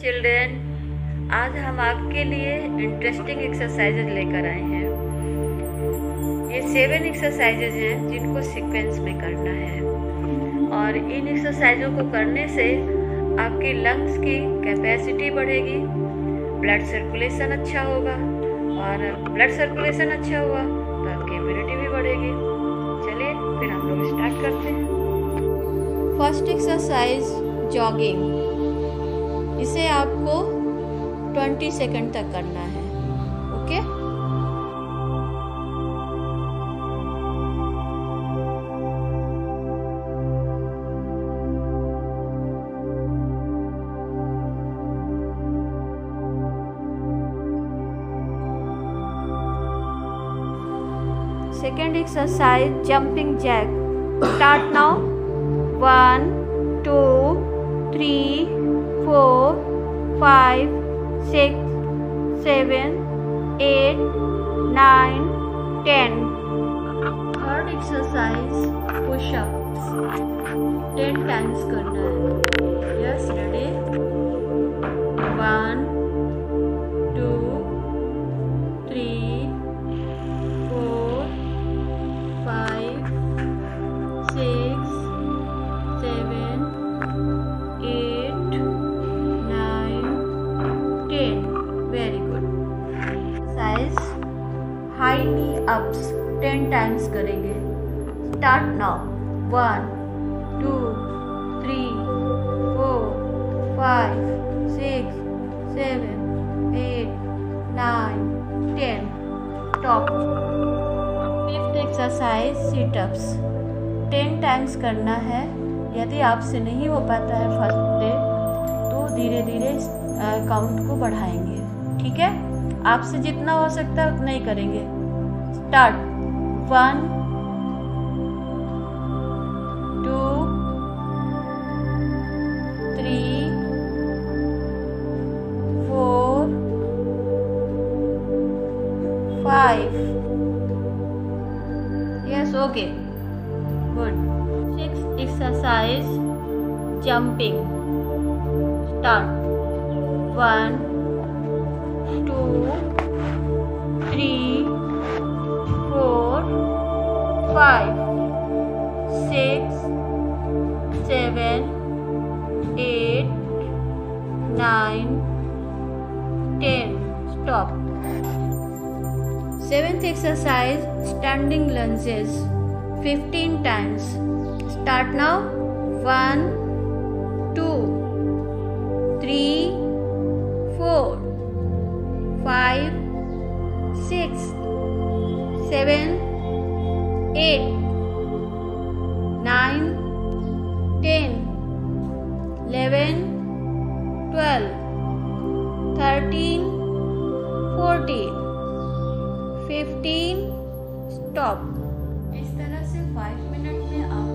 Children आज हम आपके लिए इंटरेस्टिंग एक्सरसाइजेज लेकर आए हैं। ये सेवन एक्सरसाइजेज हैं जिनको सीक्वेंस में करना है। और इन एक्सरसाइजों को करने से आपकी लंग्स की कैपेसिटी बढ़ेगी ब्लड सर्कुलेशन अच्छा होगा, और ब्लड सर्कुलेशन अच्छा हुआ तो आपकी इम्यूनिटी भी बढ़ेगी। चलिए, फिर हम लोग स्टार्ट करते हैं। फ़र्स्ट एक्सरसाइज जॉगिंग इसे आपको 20 सेकंड तक करना है, okay? Second exercise jumping jack start now one two three four five six seven eight nine ten third exercise push ups ten times करना very good size high knee ups ten times करेंगे. Start now one two three four five six seven eight nine ten top fifth exercise sit ups ten times करना है. यदि आपसे नहीं हो पाता है फ़र्स्ट डे तो धीरे धीरे काउंट को बढ़ाएँगे. ठीक है आपसे जितना हो सकता है उतना ही करेंगे start one two three four five Yes, okay. Good. Sixth exercise jumping. Start. One, five, six, seven, eight, nine, ten. Stop. Seventh exercise standing lunges 15 times. Start now. 1 2 3 4 5 6 7 8 9 10 11 12 13 14 fifteen stop इस तरह से फाइव मिनट में आपने